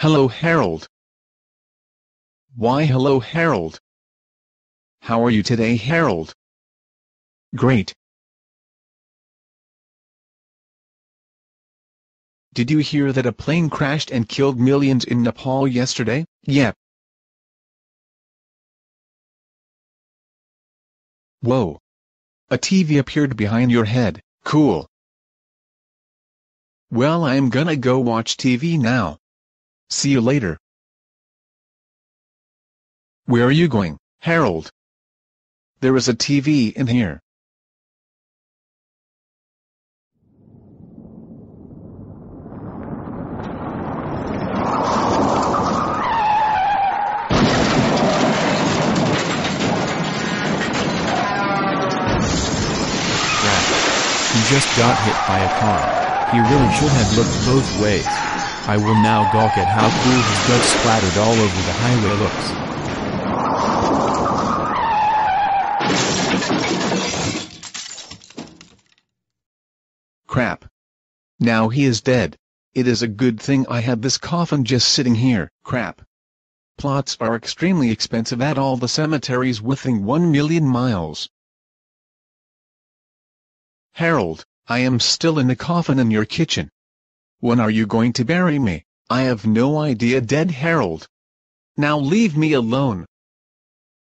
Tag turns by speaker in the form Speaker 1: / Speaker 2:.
Speaker 1: Hello Harold. Why hello Harold. How are you today Harold? Great. Did you hear that a plane crashed and killed millions in Nepal yesterday? Yep. Whoa. A TV appeared behind your head, cool. Well I'm gonna go watch TV now. See you later. Where are you going, Harold? There is a TV in here.
Speaker 2: He just got hit by a car. He really should have looked both ways. I will now gawk at how cool his guts splattered all over the highway looks.
Speaker 1: Crap. Now he is dead. It is a good thing I had this coffin just sitting here. Crap. Plots are extremely expensive at all the cemeteries within one million miles. Harold, I am still in the coffin in your kitchen. When are you going to bury me? I have no idea dead Harold. Now leave me alone.